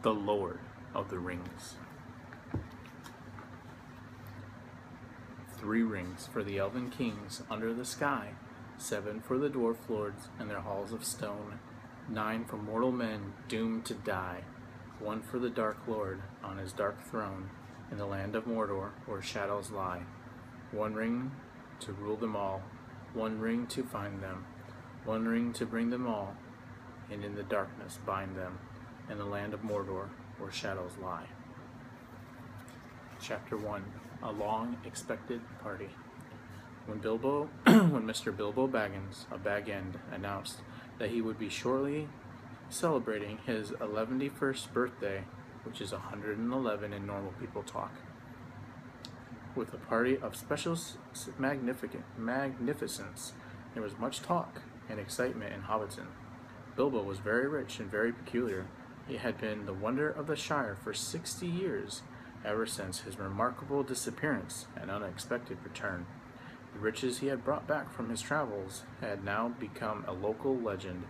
The Lord of the Rings. Three rings for the elven kings under the sky, seven for the dwarf lords and their halls of stone, nine for mortal men doomed to die, one for the Dark Lord on his dark throne in the land of Mordor where shadows lie, one ring to rule them all, one ring to find them, one ring to bring them all, and in the darkness bind them in the land of Mordor where shadows lie. Chapter 1 A Long Expected Party. When Bilbo, when Mr. Bilbo Baggins of Bag End announced that he would be shortly celebrating his 111st birthday, which is 111 in normal people talk, with a party of special magnificent magnificence, there was much talk and excitement in Hobbiton. Bilbo was very rich and very peculiar. He had been the wonder of the Shire for sixty years, ever since his remarkable disappearance and unexpected return. The riches he had brought back from his travels had now become a local legend,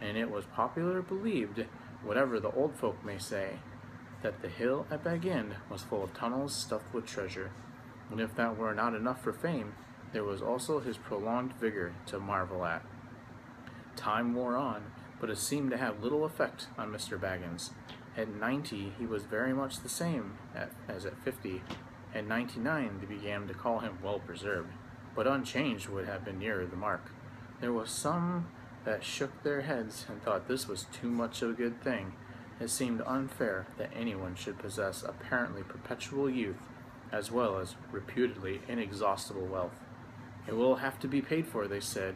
and it was popularly believed, whatever the old folk may say, that the hill at Bag End was full of tunnels stuffed with treasure. And if that were not enough for fame, there was also his prolonged vigor to marvel at. Time wore on, but it seemed to have little effect on Mr. Baggins. At 90, he was very much the same at, as at 50. At 99, they began to call him well preserved, but unchanged would have been nearer the mark. There was some that shook their heads and thought this was too much of a good thing. It seemed unfair that anyone should possess apparently perpetual youth as well as reputedly inexhaustible wealth. It will have to be paid for, they said.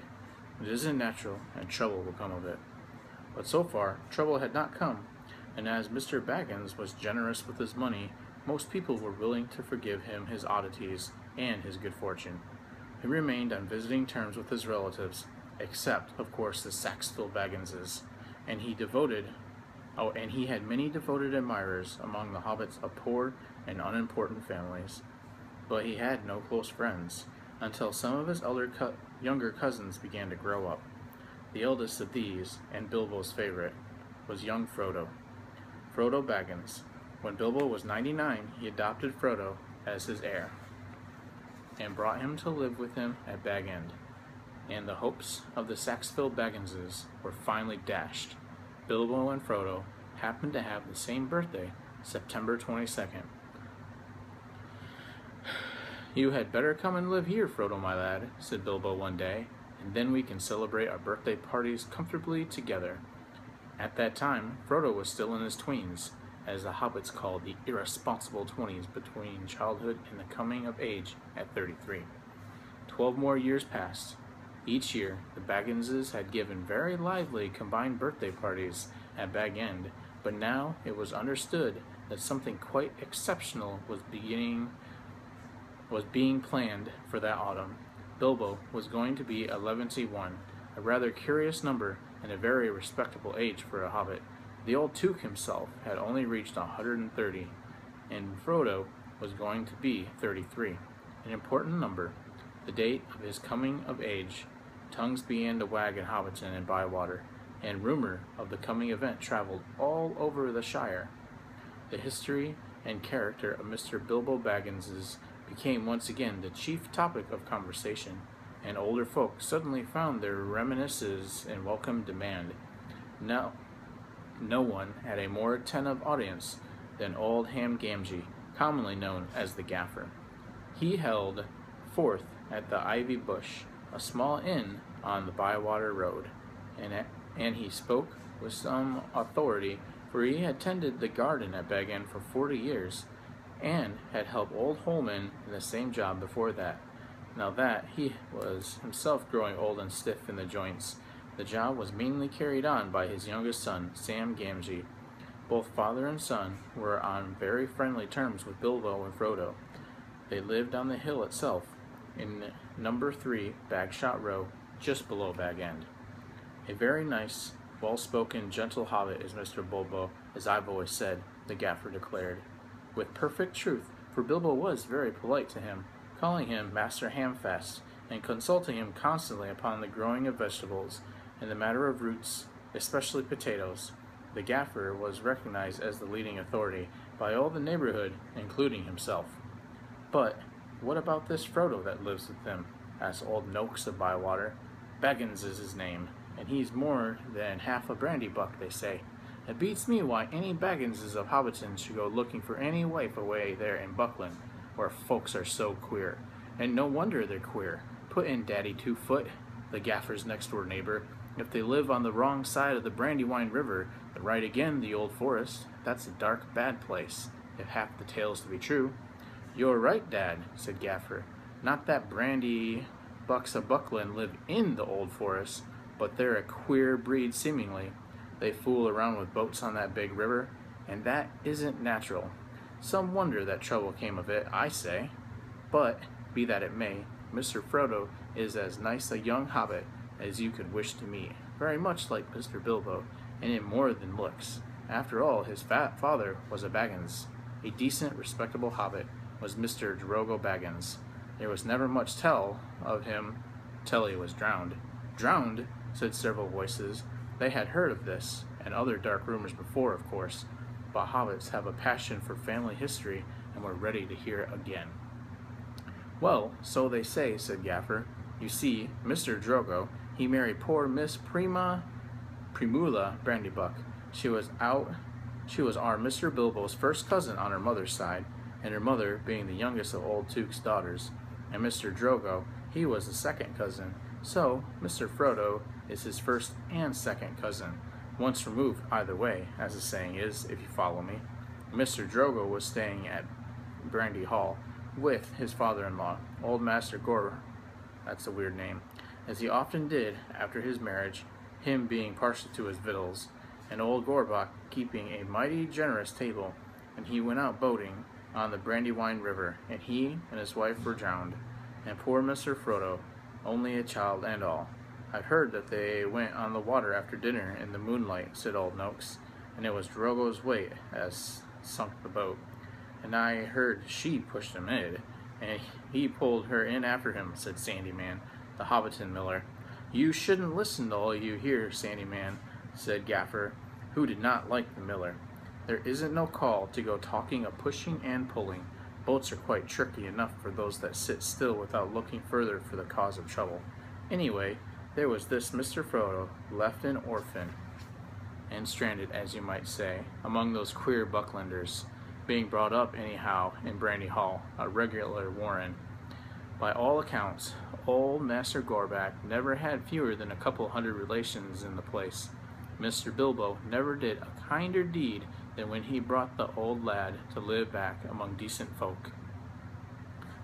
It isn't natural, and trouble will come of it. But so far, trouble had not come, and as Mr. Baggins was generous with his money, most people were willing to forgive him his oddities and his good fortune. He remained on visiting terms with his relatives, except, of course, the Sackville Bagginses, and he devoted Oh, and he had many devoted admirers among the hobbits of poor and unimportant families. But he had no close friends, until some of his elder co- younger cousins began to grow up. The eldest of these, and Bilbo's favorite, was young Frodo. Frodo Baggins. When Bilbo was 99, he adopted Frodo as his heir, and brought him to live with him at Bag End. And the hopes of the Sackville Bagginses were finally dashed. Bilbo and Frodo happened to have the same birthday, September 22nd. You had better come and live here, Frodo, my lad, said Bilbo one day, and then we can celebrate our birthday parties comfortably together. At that time, Frodo was still in his tweens, as the hobbits called the irresponsible twenties between childhood and the coming of age at 33. Twelve more years passed. Each year, the Bagginses had given very lively combined birthday parties at Bag End, but now it was understood that something quite exceptional was beginning was being planned for that autumn. Bilbo was going to be 111, a rather curious number and a very respectable age for a hobbit. The old Took himself had only reached 130, and Frodo was going to be 33, an important number. The date of his coming of age, tongues began to wag in Hobbiton and Bywater, and rumor of the coming event traveled all over the Shire. The history and character of Mr. Bilbo Bagginses became once again the chief topic of conversation, and older folk suddenly found their reminiscences in welcome demand. Now, no one had a more attentive audience than old Ham Gamgee, commonly known as the Gaffer. He held forth at the Ivy Bush, a small inn on the Bywater Road, and, and he spoke with some authority, for he had tended the garden at Bag End for forty years, and had helped old Holman in the same job before that. Now that he was himself growing old and stiff in the joints, the job was mainly carried on by his youngest son, Sam Gamgee. Both father and son were on very friendly terms with Bilbo and Frodo. They lived on the hill itself, in number three Bagshot Row, just below Bag End. A very nice, well spoken, gentle hobbit is Mr. Bilbo, as I've always said, the gaffer declared. With perfect truth, for Bilbo was very polite to him, calling him Master Hamfast, and consulting him constantly upon the growing of vegetables, and the matter of roots, especially potatoes. the gaffer was recognized as the leading authority by all the neighborhood, including himself. But what about this Frodo that lives with them? asked old Noakes of Bywater. Baggins is his name, and he's more than half a Brandybuck, they say. It beats me why any Bagginses of Hobbiton should go looking for any wife away there in Buckland, where folks are so queer. And no wonder they're queer. Put in Daddy Twofoot, the gaffer's next door neighbor. If they live on the wrong side of the Brandywine River, the right again the old forest, that's a dark, bad place, if half the tale's to be true. You're right, Dad, said Gaffer. Not that brandy bucks of Buckland live in the old forest, but they're a queer breed seemingly. They fool around with boats on that big river, and that isn't natural. Some wonder that trouble came of it, I say. But, be that it may, Mr. Frodo is as nice a young hobbit as you could wish to meet, very much like Mr. Bilbo, and in more than looks. After all, his fat father was a Baggins. A decent, respectable hobbit was Mr. Drogo Baggins. There was never much tell of him till he was drowned. Drowned, said several voices. They had heard of this, and other dark rumors before, of course, but hobbits have a passion for family history and were ready to hear it again. Well, so they say, said Gaffer. You see, Mr. Drogo, he married poor Miss Prima Primula Brandybuck. She was out she was our Mr. Bilbo's first cousin on her mother's side, and her mother being the youngest of old Took's daughters. And Mr. Drogo, he was the second cousin. So, Mr. Frodo is his first and second cousin, once removed either way, as the saying is, if you follow me. Mr. Drogo was staying at Brandy Hall with his father-in-law, old Master Gore, that's a weird name, as he often did after his marriage, him being partial to his victuals, and old Gorbach keeping a mighty generous table, and he went out boating on the Brandywine River, and he and his wife were drowned, and poor Mr. Frodo, only a child and all. I've heard that they went on the water after dinner in the moonlight, said old Noakes, and it was Drogo's weight as sunk the boat. And I heard she pushed him in, and he pulled her in after him, said Sandyman, the Hobbiton miller. You shouldn't listen to all you hear, Sandyman, said Gaffer, who did not like the miller. There isn't no call to go talking of pushing and pulling. Boats are quite tricky enough for those that sit still without looking further for the cause of trouble. Anyway, there was this Mr. Frodo, left an orphan, and stranded, as you might say, among those queer Bucklanders, being brought up anyhow in Brandy Hall, a regular warren. By all accounts, old Master Gorback never had fewer than a couple hundred relations in the place. Mr. Bilbo never did a kinder deed than when he brought the old lad to live back among decent folk.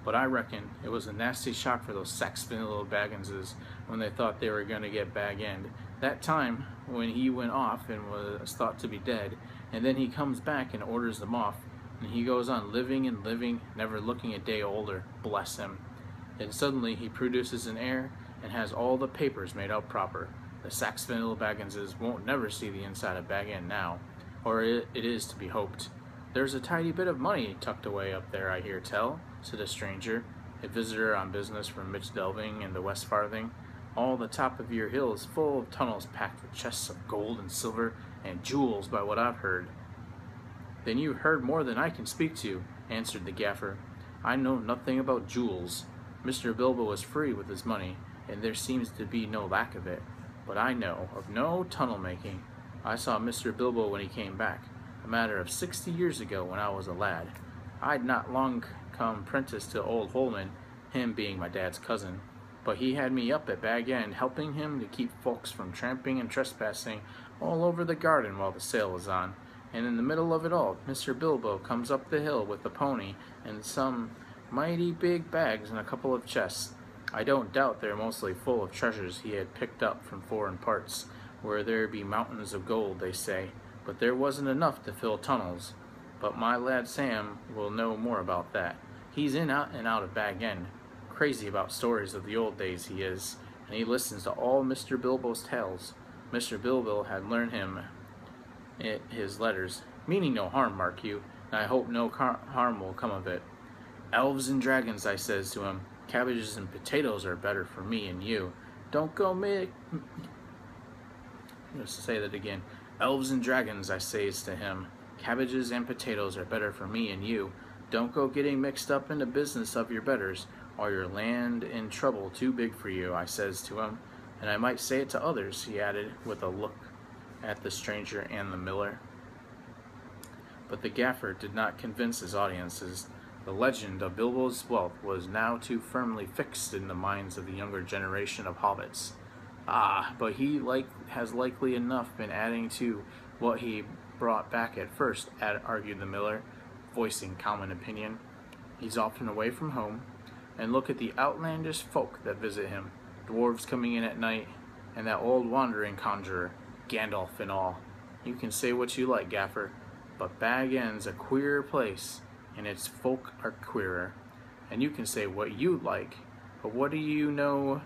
But I reckon it was a nasty shock for those Saxon little Bagginses when they thought they were going to get bag end. That time when he went off and was thought to be dead, and then he comes back and orders them off, and he goes on living and living, never looking a day older, bless him. Then suddenly he produces an heir and has all the papers made out proper. The Saxon little Bagginses won't never see the inside of Bag End now, or it, it is to be hoped. There's a tidy bit of money tucked away up there, I hear tell, said a stranger, a visitor on business from Michel Delving and the Westfarthing. All the top of your hill is full of tunnels packed with chests of gold and silver and jewels, by what I've heard. Then you've heard more than I can speak to, answered the gaffer. I know nothing about jewels. Mr. Bilbo is free with his money, and there seems to be no lack of it. But I know of no tunnel making. I saw Mr. Bilbo when he came back, a matter of sixty years ago when I was a lad. I'd not long come prentice to old Holman, him being my dad's cousin, but he had me up at Bag End helping him to keep folks from tramping and trespassing all over the garden while the sale was on. And in the middle of it all, Mr. Bilbo comes up the hill with a pony and some mighty big bags and a couple of chests. I don't doubt they're mostly full of treasures he had picked up from foreign parts, where there be mountains of gold, they say, but there wasn't enough to fill tunnels. But my lad Sam will know more about that. He's in out and out of Bag End. Crazy about stories of the old days he is, and he listens to all Mr. Bilbo's tales. Mr. Bilbo had learned him it, his letters, meaning no harm, mark you, and I hope no harm will come of it. Elves and dragons, I says to him, Cabbages and potatoes are better for me and you. Don't go make Let's say that again. Elves and dragons, I says to him, cabbages and potatoes are better for me and you. Don't go getting mixed up in the business of your betters, or your land in trouble too big for you, I says to him. And I might say it to others, he added, with a look at the stranger and the miller. But the gaffer did not convince his audiences. The legend of Bilbo's wealth was now too firmly fixed in the minds of the younger generation of hobbits. Ah, but he like has likely enough been adding to what he brought back at first, argued the miller, voicing common opinion. He's often away from home, and look at the outlandish folk that visit him, dwarves coming in at night, and that old wandering conjurer, Gandalf and all. You can say what you like, Gaffer, but Bag End's a queer place, and its folk are queerer. And you can say what you like, but what do you know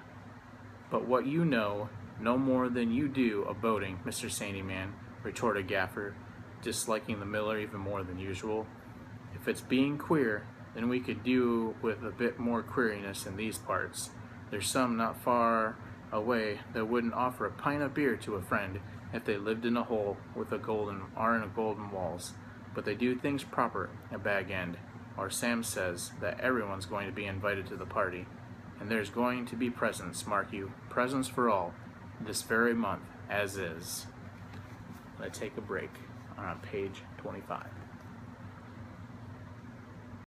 but what you know, no more than you do of boating, Mr. Sandyman, retorted Gaffer, disliking the miller even more than usual. If it's being queer, then we could do with a bit more queeriness in these parts. There's some not far away that wouldn't offer a pint of beer to a friend if they lived in a hole with a golden or in golden walls. But they do things proper at Bag End, or Sam says that everyone's going to be invited to the party and there's going to be presents, mark you, presents for all, this very month, as is. Let's take a break on page 25.